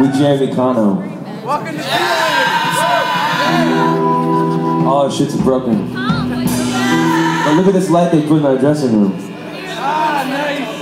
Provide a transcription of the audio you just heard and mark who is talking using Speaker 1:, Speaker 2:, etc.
Speaker 1: with Jeremy Cano. Oh, shit's broken. Oh, but look at this light they put in our dressing room. Ah, nice.